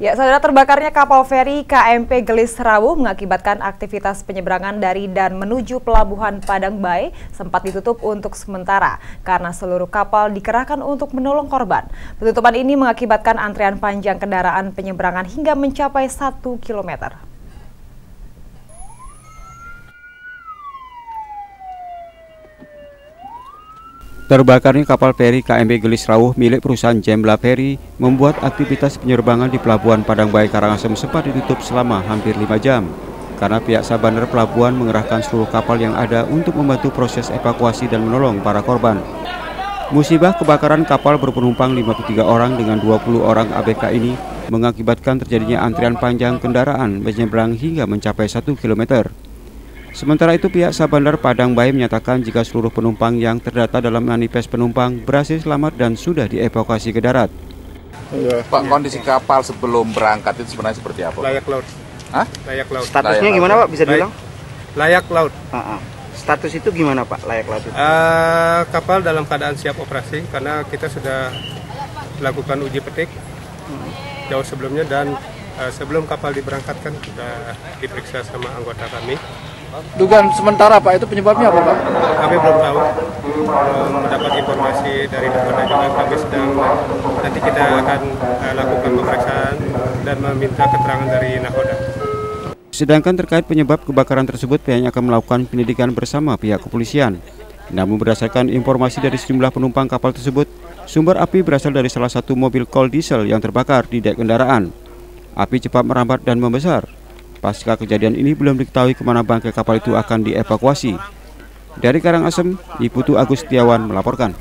Ya, saudara terbakarnya kapal feri KMP Gelis Rawuh mengakibatkan aktivitas penyeberangan dari dan menuju pelabuhan Padang Bay sempat ditutup untuk sementara karena seluruh kapal dikerahkan untuk menolong korban. Penutupan ini mengakibatkan antrian panjang kendaraan penyeberangan hingga mencapai 1 kilometer. Terbakarnya kapal feri KMP Gelis Rawuh milik perusahaan Jembla Ferry membuat aktivitas penyerbangan di Pelabuhan Padang Bayi Karangasem sempat ditutup selama hampir lima jam karena pihak Sabander Pelabuhan mengerahkan seluruh kapal yang ada untuk membantu proses evakuasi dan menolong para korban. Musibah kebakaran kapal berpenumpang 53 orang dengan 20 orang ABK ini mengakibatkan terjadinya antrian panjang kendaraan menyeberang hingga mencapai 1 kilometer. Sementara itu pihak Sabandar Padang Bayi menyatakan jika seluruh penumpang yang terdata dalam manifest penumpang berhasil selamat dan sudah dievakuasi ke darat. Iya. Pak, kondisi kapal sebelum berangkat itu sebenarnya seperti apa? Layak laut. Hah? Layak laut. Statusnya Layak gimana laut. Pak? Bisa Baik. dibilang? Layak laut. Ah, ah. Status itu gimana Pak? Layak laut itu? Eh, kapal dalam keadaan siap operasi karena kita sudah lakukan uji petik jauh sebelumnya dan eh, sebelum kapal diberangkatkan sudah diperiksa sama anggota kami. Dugaan sementara Pak itu penyebabnya apa Pak? Kami belum tahu, belum mendapat informasi dari nakoda juga kami sedang nanti kita akan eh, lakukan pemeriksaan dan meminta keterangan dari nakoda. Sedangkan terkait penyebab kebakaran tersebut pihaknya akan melakukan penyelidikan bersama pihak kepolisian. Namun berdasarkan informasi dari sejumlah penumpang kapal tersebut, sumber api berasal dari salah satu mobil kol diesel yang terbakar di dek kendaraan. Api cepat merambat dan membesar. Pasca kejadian ini belum diketahui ke mana bangkai kapal itu akan dievakuasi. Dari Karangasem, Iputu Agus Setiawan melaporkan.